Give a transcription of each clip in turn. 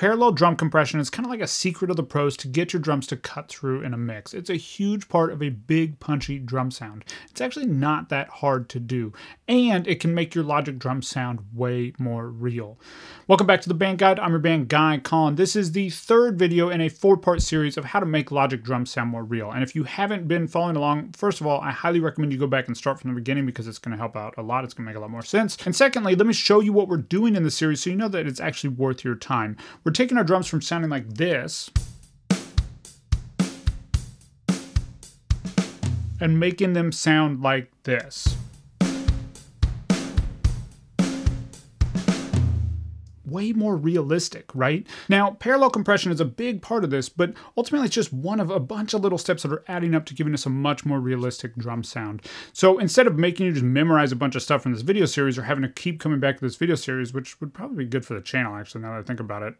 Parallel drum compression is kind of like a secret of the pros to get your drums to cut through in a mix. It's a huge part of a big punchy drum sound. It's actually not that hard to do, and it can make your Logic drum sound way more real. Welcome back to the band guide. I'm your band guy Colin. This is the third video in a four-part series of how to make Logic drums sound more real. And if you haven't been following along, first of all, I highly recommend you go back and start from the beginning because it's going to help out a lot. It's going to make a lot more sense. And secondly, let me show you what we're doing in the series so you know that it's actually worth your time. We're taking our drums from sounding like this and making them sound like this. Way more realistic, right? Now, parallel compression is a big part of this, but ultimately it's just one of a bunch of little steps that are adding up to giving us a much more realistic drum sound. So instead of making you just memorize a bunch of stuff from this video series or having to keep coming back to this video series, which would probably be good for the channel actually now that I think about it,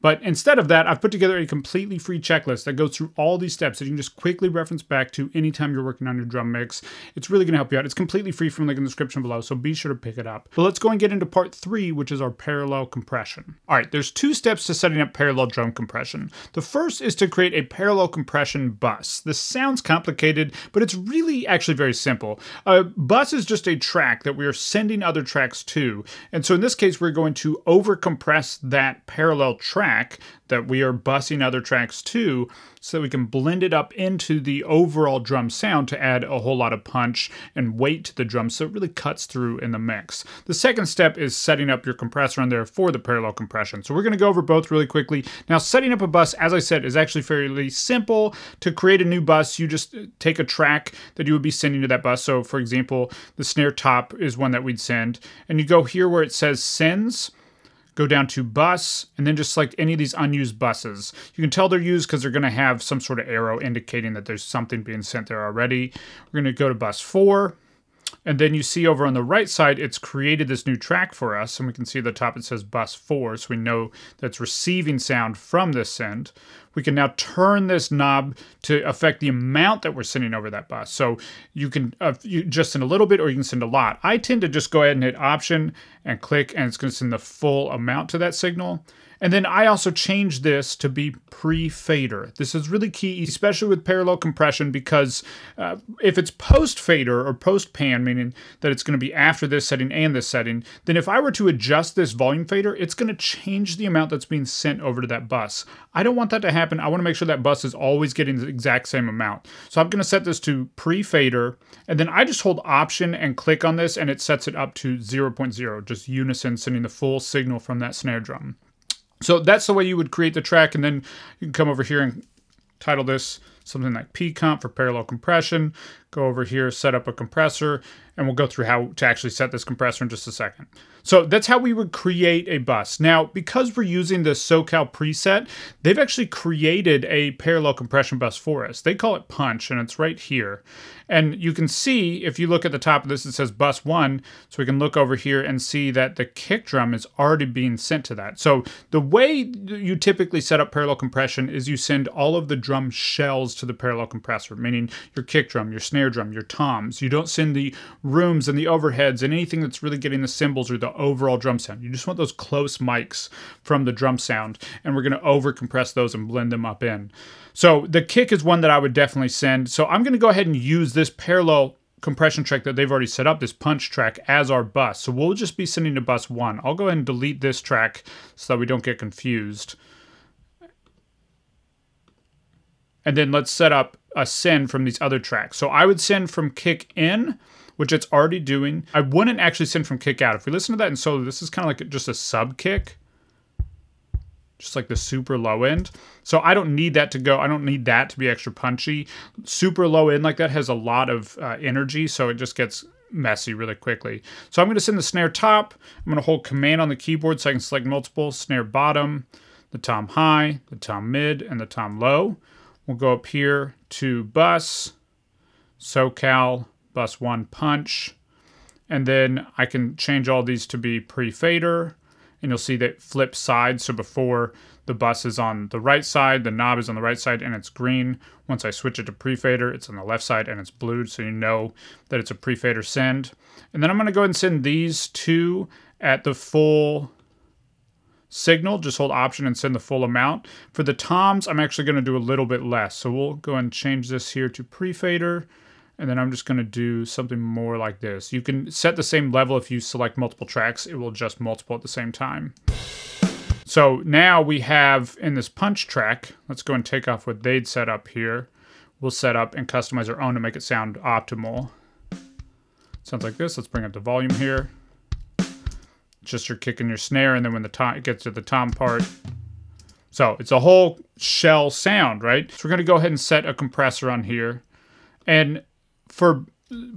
but instead of that, I've put together a completely free checklist that goes through all these steps that you can just quickly reference back to anytime you're working on your drum mix. It's really going to help you out. It's completely free from the link in the description below, so be sure to pick it up. But let's go and get into part three, which is our parallel compression. All right, there's two steps to setting up parallel drum compression. The first is to create a parallel compression bus. This sounds complicated, but it's really actually very simple. A bus is just a track that we are sending other tracks to. And so in this case, we're going to overcompress that parallel track track that we are busing other tracks to so that we can blend it up into the overall drum sound to add a whole lot of punch and weight to the drum so it really cuts through in the mix. The second step is setting up your compressor on there for the parallel compression. So we're going to go over both really quickly. Now setting up a bus, as I said, is actually fairly simple. To create a new bus, you just uh, take a track that you would be sending to that bus. So for example, the snare top is one that we'd send. And you go here where it says sends go down to bus, and then just select any of these unused buses. You can tell they're used because they're going to have some sort of arrow indicating that there's something being sent there already. We're going to go to bus 4. And then you see over on the right side, it's created this new track for us. And we can see at the top it says bus 4, so we know that's receiving sound from this send. We can now turn this knob to affect the amount that we're sending over that bus. So you can uh, you just send a little bit or you can send a lot. I tend to just go ahead and hit option and click and it's going to send the full amount to that signal. And then I also changed this to be pre-fader. This is really key, especially with parallel compression, because uh, if it's post-fader or post-pan, meaning that it's going to be after this setting and this setting, then if I were to adjust this volume fader, it's going to change the amount that's being sent over to that bus. I don't want that to happen. I want to make sure that bus is always getting the exact same amount. So I'm going to set this to pre-fader, and then I just hold Option and click on this, and it sets it up to 0.0, just unison, sending the full signal from that snare drum. So that's the way you would create the track, and then you can come over here and title this something like pcomp for parallel compression. Go over here, set up a compressor, and we'll go through how to actually set this compressor in just a second. So that's how we would create a bus. Now, because we're using the SoCal preset, they've actually created a parallel compression bus for us. They call it Punch, and it's right here. And you can see, if you look at the top of this, it says bus one. So we can look over here and see that the kick drum is already being sent to that. So the way you typically set up parallel compression is you send all of the drum shells to the parallel compressor, meaning your kick drum, your snare drum, your toms. You don't send the rooms and the overheads and anything that's really getting the cymbals or the overall drum sound. You just want those close mics from the drum sound, and we're going to over compress those and blend them up in. So the kick is one that I would definitely send. So I'm going to go ahead and use this parallel compression track that they've already set up, this punch track, as our bus. So we'll just be sending to bus one. I'll go ahead and delete this track so that we don't get confused. And then let's set up a send from these other tracks. So I would send from kick in, which it's already doing. I wouldn't actually send from kick out. If we listen to that in solo, this is kind of like just a sub kick, just like the super low end. So I don't need that to go. I don't need that to be extra punchy. Super low end like that has a lot of uh, energy, so it just gets messy really quickly. So I'm going to send the snare top. I'm going to hold command on the keyboard so I can select multiple snare bottom, the tom high, the tom mid, and the tom low. We'll go up here to bus, SoCal, bus one punch, and then I can change all these to be pre-fader, and you'll see that flip side. So before the bus is on the right side, the knob is on the right side, and it's green. Once I switch it to pre-fader, it's on the left side and it's blue, so you know that it's a pre-fader send. And then I'm gonna go ahead and send these two at the full signal, just hold option and send the full amount. For the toms, I'm actually going to do a little bit less. So we'll go and change this here to pre-fader. And then I'm just going to do something more like this. You can set the same level if you select multiple tracks. It will adjust multiple at the same time. So now we have in this punch track, let's go and take off what they'd set up here. We'll set up and customize our own to make it sound optimal. Sounds like this. Let's bring up the volume here. Just your kick and your snare, and then when the tom gets to the tom part. So it's a whole shell sound, right? So we're gonna go ahead and set a compressor on here. And for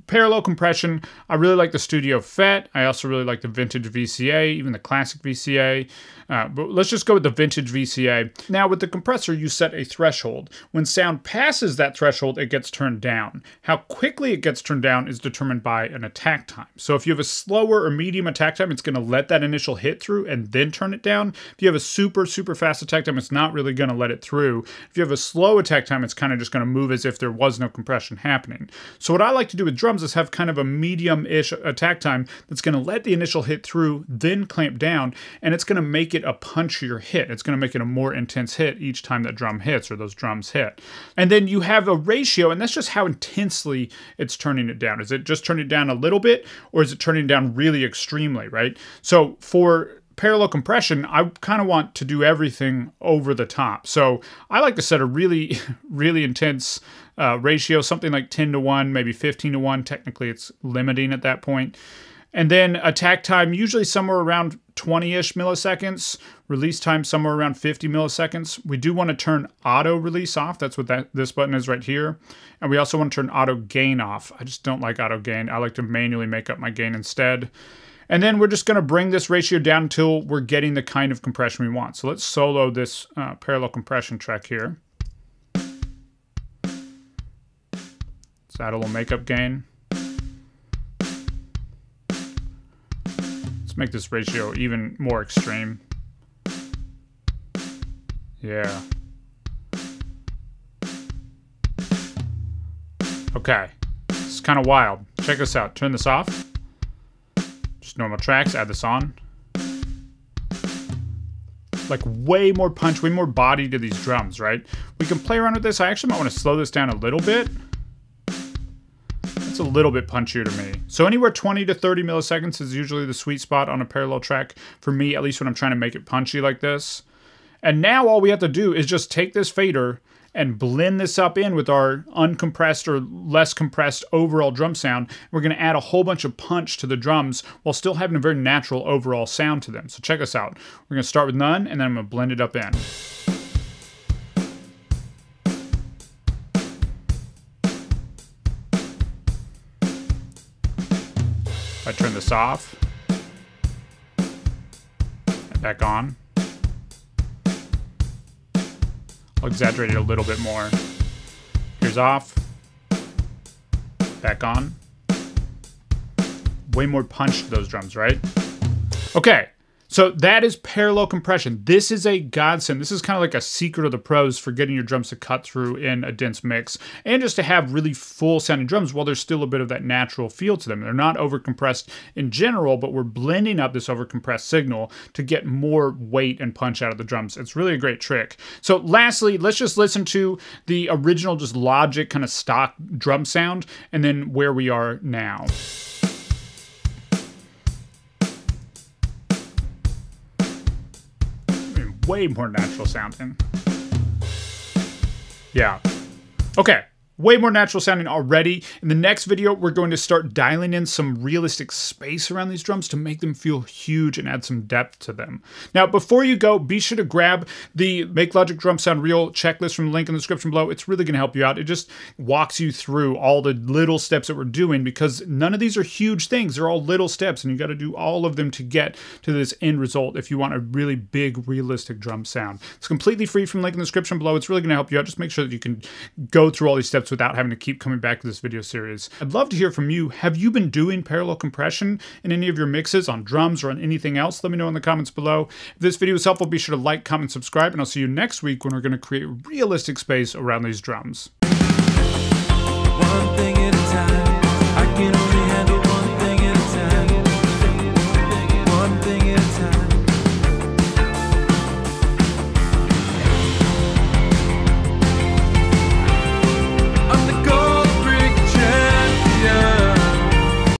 parallel compression, I really like the Studio FET. I also really like the vintage VCA, even the classic VCA. Uh, but let's just go with the vintage VCA. Now with the compressor, you set a threshold. When sound passes that threshold, it gets turned down. How quickly it gets turned down is determined by an attack time. So if you have a slower or medium attack time, it's gonna let that initial hit through and then turn it down. If you have a super, super fast attack time, it's not really gonna let it through. If you have a slow attack time, it's kind of just gonna move as if there was no compression happening. So what I like to do with drums is have kind of a medium-ish attack time that's gonna let the initial hit through, then clamp down, and it's gonna make it it a punchier hit. It's going to make it a more intense hit each time that drum hits or those drums hit. And then you have a ratio, and that's just how intensely it's turning it down. Is it just turning it down a little bit, or is it turning it down really extremely, right? So for parallel compression, I kind of want to do everything over the top. So I like to set a really, really intense uh, ratio, something like 10 to 1, maybe 15 to 1. Technically, it's limiting at that point. And then attack time, usually somewhere around 20 ish milliseconds. Release time, somewhere around 50 milliseconds. We do want to turn auto release off. That's what that this button is right here. And we also want to turn auto gain off. I just don't like auto gain. I like to manually make up my gain instead. And then we're just going to bring this ratio down until we're getting the kind of compression we want. So let's solo this uh, parallel compression track here. Add a little makeup gain. Let's make this ratio even more extreme. Yeah. Okay. It's kind of wild. Check this out. Turn this off. Just normal tracks. Add this on. Like way more punch, way more body to these drums, right? We can play around with this. I actually might want to slow this down a little bit a little bit punchier to me. So anywhere 20 to 30 milliseconds is usually the sweet spot on a parallel track for me, at least when I'm trying to make it punchy like this. And now all we have to do is just take this fader and blend this up in with our uncompressed or less compressed overall drum sound. We're going to add a whole bunch of punch to the drums while still having a very natural overall sound to them. So check us out. We're going to start with none, and then I'm going to blend it up in. This off, back on, I'll exaggerate it a little bit more. Here's off, back on. Way more punch to those drums, right? Okay, so that is parallel compression. This is a godsend. This is kind of like a secret of the pros for getting your drums to cut through in a dense mix and just to have really full sounding drums while there's still a bit of that natural feel to them. They're not overcompressed in general, but we're blending up this overcompressed signal to get more weight and punch out of the drums. It's really a great trick. So lastly, let's just listen to the original just logic kind of stock drum sound and then where we are now. Way more natural sounding. Yeah. Okay way more natural sounding already. In the next video, we're going to start dialing in some realistic space around these drums to make them feel huge and add some depth to them. Now, before you go, be sure to grab the Make Logic Drum Sound Real checklist from the link in the description below. It's really going to help you out. It just walks you through all the little steps that we're doing because none of these are huge things. They're all little steps, and you got to do all of them to get to this end result if you want a really big, realistic drum sound. It's completely free from the link in the description below. It's really to help you out. Just make sure that you can go through all these steps without having to keep coming back to this video series. I'd love to hear from you. Have you been doing parallel compression in any of your mixes on drums or on anything else? Let me know in the comments below. If this video was helpful, be sure to like, comment, subscribe, and I'll see you next week when we're going to create realistic space around these drums.